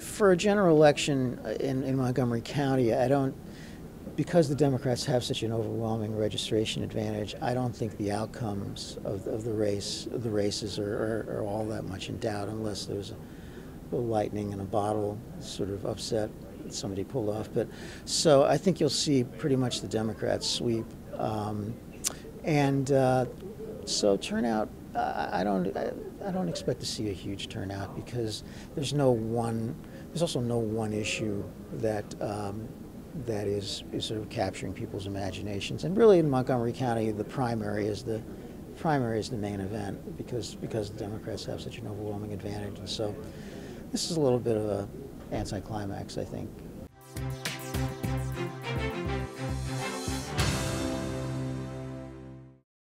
For a general election in, in Montgomery County, I don't, because the Democrats have such an overwhelming registration advantage, I don't think the outcomes of, of the race, of the races are, are, are all that much in doubt unless there's a little lightning in a bottle sort of upset somebody pulled off. But so I think you'll see pretty much the Democrats sweep. Um, and uh, so turnout, uh, I don't, I, don't expect to see a huge turnout because there's no one, there's also no one issue that um, that is, is sort of capturing people's imaginations. And really, in Montgomery County, the primary is the primary is the main event because because the Democrats have such an overwhelming advantage. And so, this is a little bit of a anticlimax, I think.